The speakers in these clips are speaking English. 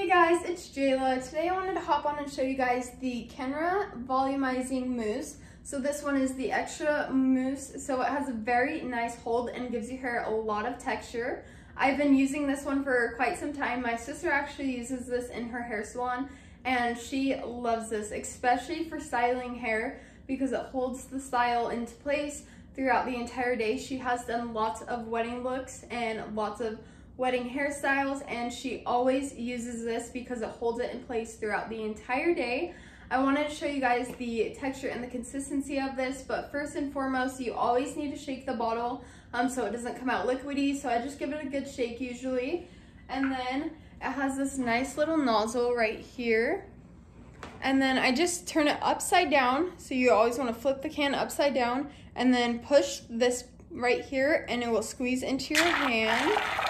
Hey guys, it's Jayla. Today I wanted to hop on and show you guys the Kenra Volumizing Mousse. So this one is the extra mousse, so it has a very nice hold and gives your hair a lot of texture. I've been using this one for quite some time. My sister actually uses this in her hair salon and she loves this, especially for styling hair because it holds the style into place throughout the entire day. She has done lots of wedding looks and lots of wedding hairstyles and she always uses this because it holds it in place throughout the entire day. I wanted to show you guys the texture and the consistency of this, but first and foremost, you always need to shake the bottle um, so it doesn't come out liquidy. So I just give it a good shake usually. And then it has this nice little nozzle right here. And then I just turn it upside down. So you always wanna flip the can upside down and then push this right here and it will squeeze into your hand.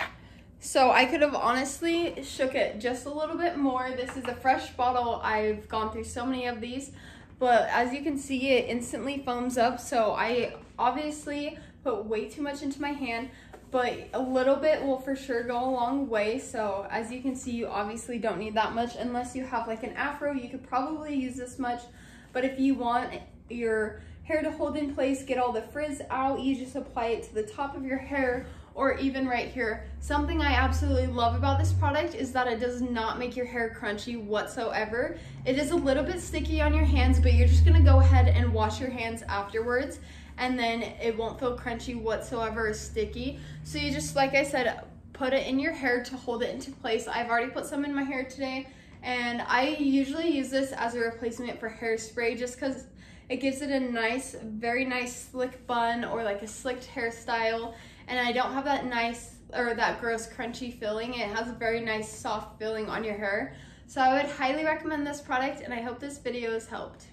So I could have honestly shook it just a little bit more. This is a fresh bottle. I've gone through so many of these, but as you can see, it instantly foams up. So I obviously put way too much into my hand, but a little bit will for sure go a long way. So as you can see, you obviously don't need that much unless you have like an afro, you could probably use this much. But if you want your hair to hold in place, get all the frizz out, you just apply it to the top of your hair or even right here. Something I absolutely love about this product is that it does not make your hair crunchy whatsoever. It is a little bit sticky on your hands, but you're just gonna go ahead and wash your hands afterwards and then it won't feel crunchy whatsoever or sticky. So you just, like I said, put it in your hair to hold it into place. I've already put some in my hair today and I usually use this as a replacement for hairspray just because it gives it a nice, very nice slick bun or like a slicked hairstyle and I don't have that nice or that gross crunchy feeling. It has a very nice soft feeling on your hair. So I would highly recommend this product and I hope this video has helped.